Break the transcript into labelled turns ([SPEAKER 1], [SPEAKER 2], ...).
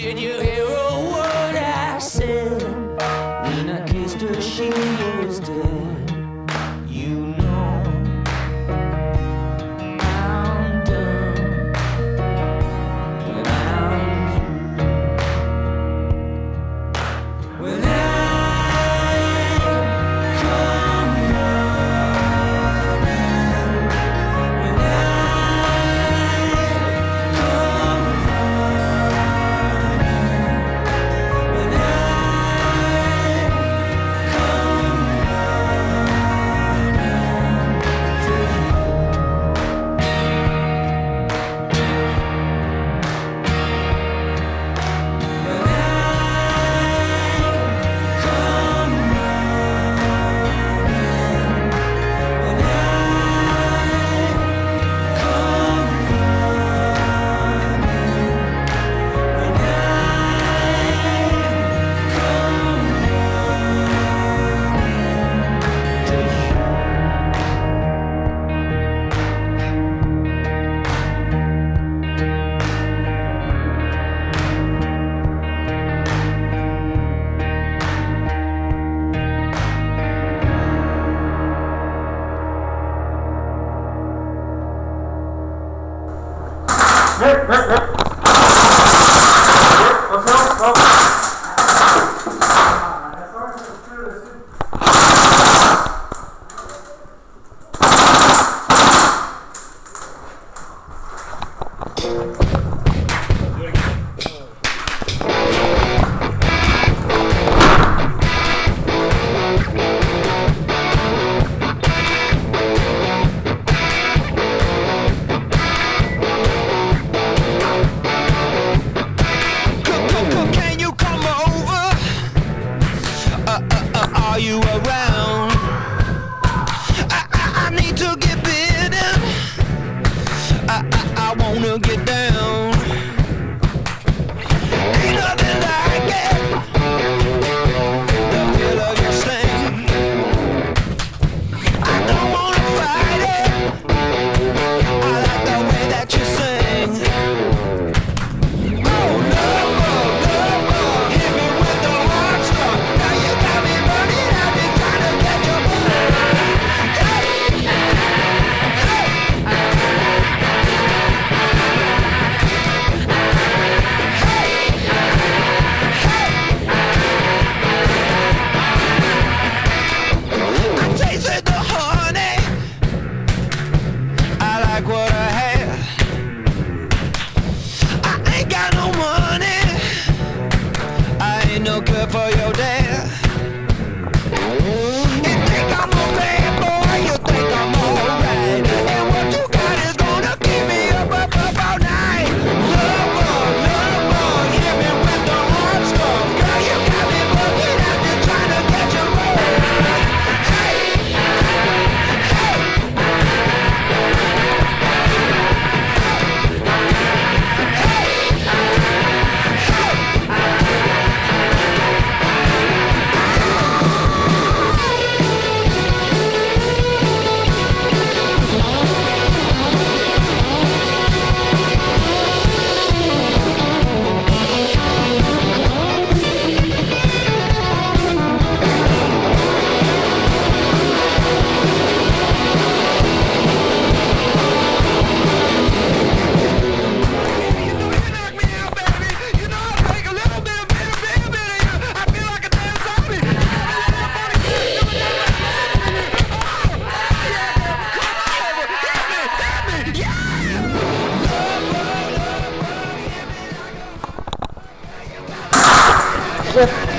[SPEAKER 1] Did you
[SPEAKER 2] Rup, rup, rup.
[SPEAKER 3] Congratulations.